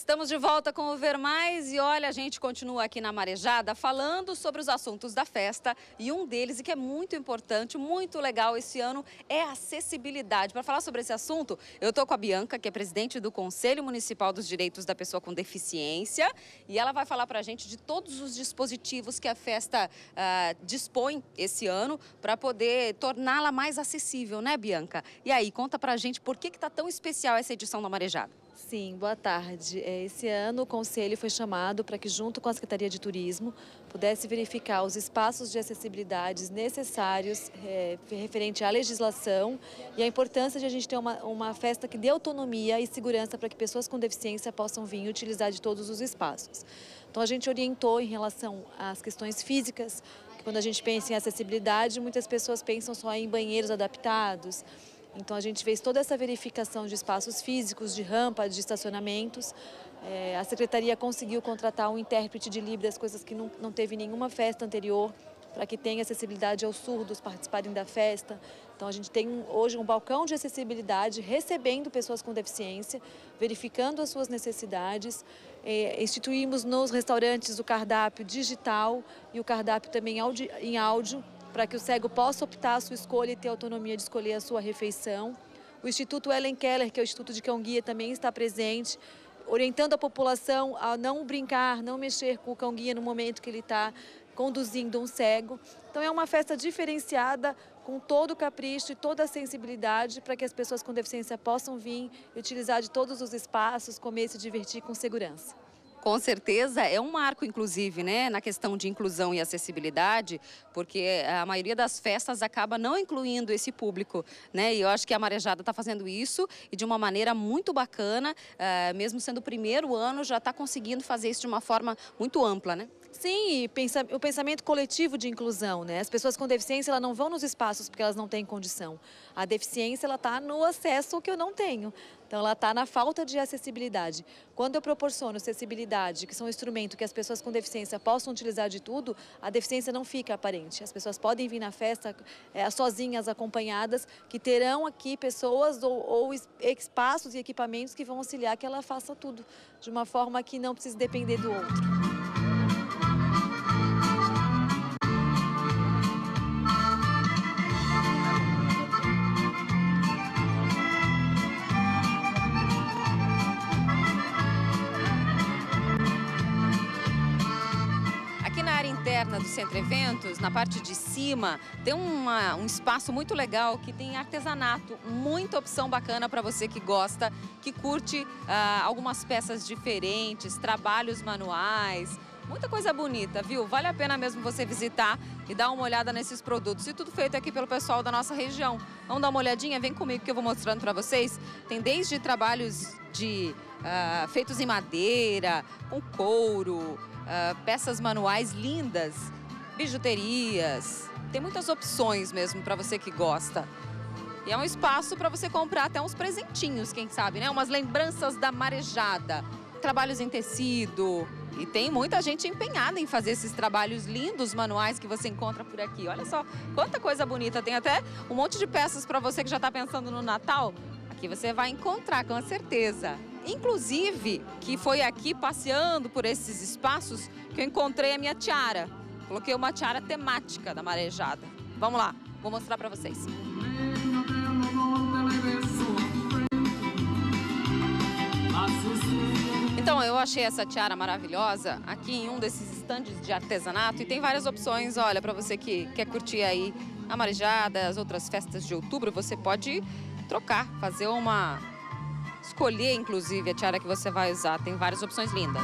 Estamos de volta com o Ver Mais e olha, a gente continua aqui na Marejada falando sobre os assuntos da festa e um deles, e que é muito importante, muito legal esse ano, é acessibilidade. Para falar sobre esse assunto, eu estou com a Bianca, que é presidente do Conselho Municipal dos Direitos da Pessoa com Deficiência, e ela vai falar para a gente de todos os dispositivos que a festa uh, dispõe esse ano para poder torná-la mais acessível, né, Bianca? E aí, conta para a gente por que está tão especial essa edição da Marejada. Sim, boa tarde. É, esse ano o Conselho foi chamado para que, junto com a Secretaria de Turismo, pudesse verificar os espaços de acessibilidade necessários é, referente à legislação e a importância de a gente ter uma, uma festa que dê autonomia e segurança para que pessoas com deficiência possam vir e utilizar de todos os espaços. Então a gente orientou em relação às questões físicas, que quando a gente pensa em acessibilidade, muitas pessoas pensam só em banheiros adaptados, então a gente fez toda essa verificação de espaços físicos, de rampas, de estacionamentos. É, a secretaria conseguiu contratar um intérprete de Libras, coisas que não, não teve nenhuma festa anterior, para que tenha acessibilidade aos surdos participarem da festa. Então a gente tem hoje um balcão de acessibilidade recebendo pessoas com deficiência, verificando as suas necessidades. É, instituímos nos restaurantes o cardápio digital e o cardápio também em áudio para que o cego possa optar a sua escolha e ter autonomia de escolher a sua refeição. O Instituto Ellen Keller, que é o Instituto de Cão Guia, também está presente, orientando a população a não brincar, não mexer com o cão guia no momento que ele está conduzindo um cego. Então é uma festa diferenciada, com todo o capricho e toda a sensibilidade para que as pessoas com deficiência possam vir e utilizar de todos os espaços, comer e se divertir com segurança. Com certeza, é um marco, inclusive, né, na questão de inclusão e acessibilidade, porque a maioria das festas acaba não incluindo esse público, né? E eu acho que a Marejada está fazendo isso e de uma maneira muito bacana, uh, mesmo sendo o primeiro ano, já está conseguindo fazer isso de uma forma muito ampla, né? Sim, pensa, o pensamento coletivo de inclusão, né? As pessoas com deficiência elas não vão nos espaços porque elas não têm condição. A deficiência ela está no acesso que eu não tenho. Então ela está na falta de acessibilidade. Quando eu proporciono acessibilidade, que são um instrumento que as pessoas com deficiência possam utilizar de tudo, a deficiência não fica aparente. As pessoas podem vir na festa é, sozinhas, acompanhadas, que terão aqui pessoas ou, ou espaços e equipamentos que vão auxiliar que ela faça tudo de uma forma que não precise depender do outro. Do Centro Eventos, na parte de cima, tem uma, um espaço muito legal que tem artesanato, muita opção bacana para você que gosta, que curte ah, algumas peças diferentes, trabalhos manuais, muita coisa bonita, viu? Vale a pena mesmo você visitar e dar uma olhada nesses produtos. E tudo feito aqui pelo pessoal da nossa região. Vamos dar uma olhadinha? Vem comigo que eu vou mostrando para vocês. Tem desde trabalhos de uh, feitos em madeira, com couro, uh, peças manuais lindas, bijuterias. Tem muitas opções mesmo para você que gosta. E é um espaço para você comprar até uns presentinhos, quem sabe, né? Umas lembranças da marejada, trabalhos em tecido. E tem muita gente empenhada em fazer esses trabalhos lindos manuais que você encontra por aqui. Olha só quanta coisa bonita. Tem até um monte de peças para você que já está pensando no Natal. Aqui você vai encontrar com certeza. Inclusive, que foi aqui passeando por esses espaços que eu encontrei a minha tiara. Coloquei uma tiara temática da marejada. Vamos lá, vou mostrar para vocês. Então, eu achei essa tiara maravilhosa aqui em um desses estandes de artesanato e tem várias opções, olha, para você que quer curtir aí a marejada, as outras festas de outubro, você pode trocar, fazer uma escolher, inclusive, a tiara que você vai usar. Tem várias opções lindas.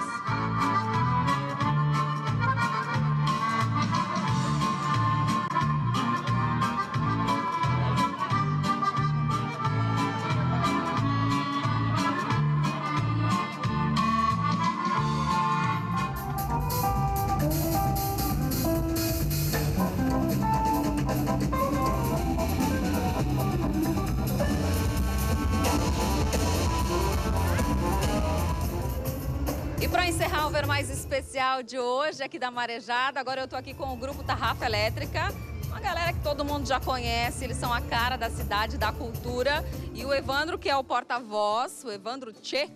Mais especial de hoje aqui da Marejada. Agora eu estou aqui com o grupo Tarrafa Elétrica. Uma galera que todo mundo já conhece, eles são a cara da cidade, da cultura. E o Evandro, que é o porta-voz, o Evandro Tchê.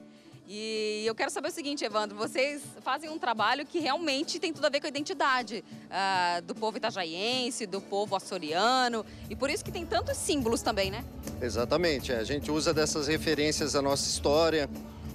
E eu quero saber o seguinte, Evandro, vocês fazem um trabalho que realmente tem tudo a ver com a identidade uh, do povo itajaiense, do povo açoriano, e por isso que tem tantos símbolos também, né? Exatamente, a gente usa dessas referências da nossa história,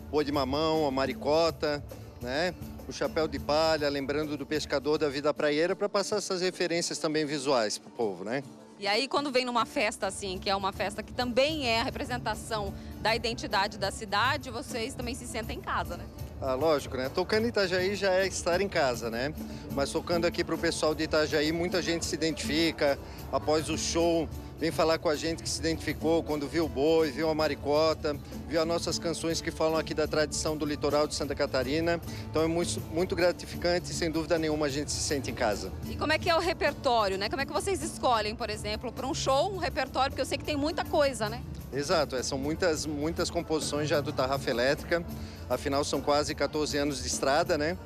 o de mamão, a maricota, né? o chapéu de palha, lembrando do pescador da vida praieira, para passar essas referências também visuais para o povo, né? E aí, quando vem numa festa assim, que é uma festa que também é a representação da identidade da cidade, vocês também se sentem em casa, né? Ah, lógico, né? Tocando em Itajaí já é estar em casa, né? Mas tocando aqui para o pessoal de Itajaí, muita gente se identifica após o show vem falar com a gente que se identificou quando viu o boi, viu a maricota, viu as nossas canções que falam aqui da tradição do litoral de Santa Catarina. Então é muito, muito gratificante e sem dúvida nenhuma a gente se sente em casa. E como é que é o repertório, né? Como é que vocês escolhem, por exemplo, para um show, um repertório, porque eu sei que tem muita coisa, né? Exato, é, são muitas, muitas composições já do Tarrafa Elétrica, afinal são quase 14 anos de estrada, né?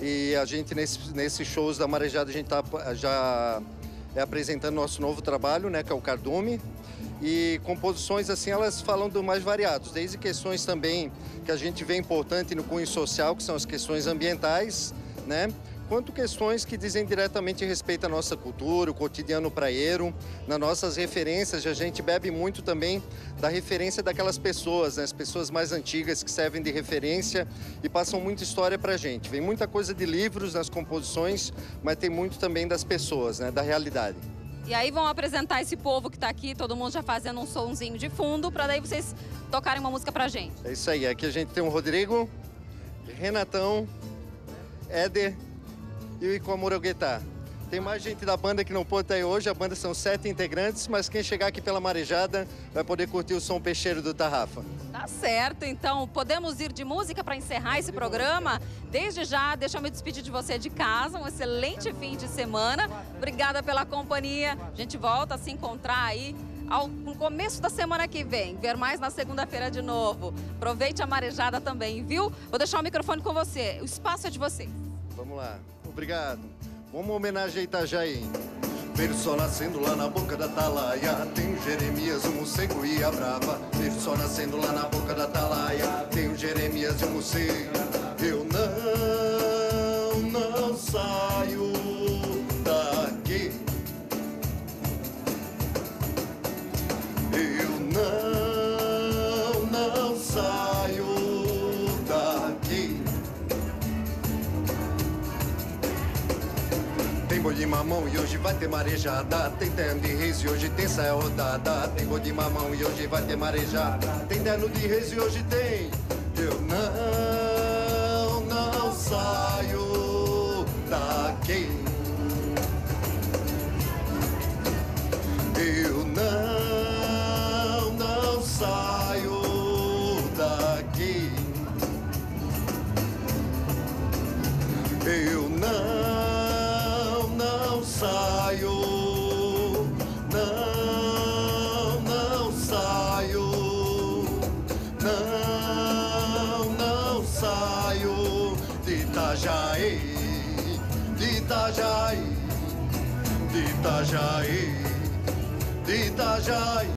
E a gente, nesses nesse shows da Marejada, a gente tá, já é, apresentando nosso novo trabalho, né, que é o Cardume. E composições assim, elas falam do mais variados, desde questões também que a gente vê importante no cunho social, que são as questões ambientais, né? Quanto questões que dizem diretamente respeito à nossa cultura, o cotidiano praieiro. Nas nossas referências, a gente bebe muito também da referência daquelas pessoas, né? as pessoas mais antigas que servem de referência e passam muita história para a gente. Vem muita coisa de livros nas composições, mas tem muito também das pessoas, né? da realidade. E aí vão apresentar esse povo que está aqui, todo mundo já fazendo um sonzinho de fundo, para daí vocês tocarem uma música para a gente. É isso aí, aqui a gente tem o Rodrigo, Renatão, Éder e o Icomuro Guitar. Tem mais gente da banda que não pôde estar aí hoje, a banda são sete integrantes, mas quem chegar aqui pela Marejada vai poder curtir o som peixeiro do Tarrafa. Tá certo, então podemos ir de música para encerrar esse programa. Desde já, deixa eu me despedir de você de casa, um excelente fim de semana. Obrigada pela companhia. A gente volta a se encontrar aí ao, no começo da semana que vem. Ver mais na segunda-feira de novo. Aproveite a marejada também, viu? Vou deixar o microfone com você. O espaço é de vocês. Vamos lá. Obrigado. Vamos homenagear Itajaí. Vejo sol nascendo lá na boca da talaia Tem o Jeremias, o morcego e a brava Vejo sol nascendo lá na boca da talaia Tem o Jeremias e o morcego Eu não, não saio mamão e hoje vai ter marejada. Tem terno de reis e hoje tem saia rodada. Tem boi de mamão e hoje vai ter marejada. Tem terno de reis e hoje tem. Eu não, não saio daqui. Itajaí, de Itajaí.